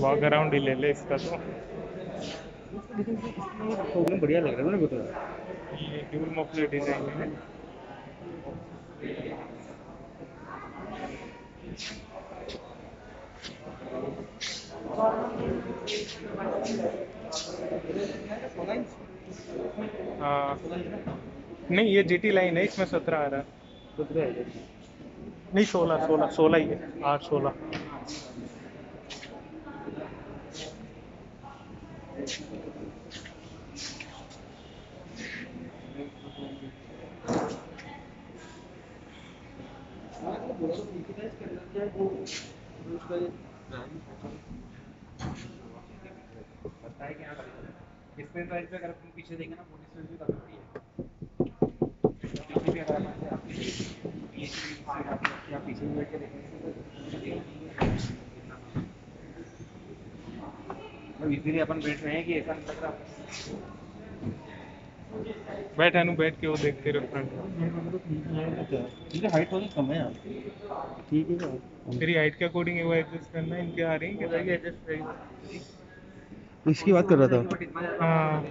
Walk around ही ले ले इसका तो। प्रॉब्लम बढ़िया लग रहा है को तो। ये ड्यूल मफलर डिज़ाइन है। हाँ। नहीं ये जीटी लाइन है इसमें सत्रह आ रहा है। है। नहीं सोलह सोलह सोलह ही है आठ सोलह। प्राइस पे अगर अपन पीछे देखें ना फ़ोन डिस्प्ले भी काफ़ी है पीछे भी अगर अपन आप पीछे बैठ के देखेंगे तो अपन बैठ रहे हैं कि ऐसा लग रहा। बैठ अनु बैठ के वो देखते रहो फ्रंट इनकी हाइट थोड़ी कम है यार। ठीक है तेरी हाइट के अकॉर्डिंग है वो एडजस्ट करना है इनके आ रही है कि क्या इसकी बात कर रहा था। हाँ।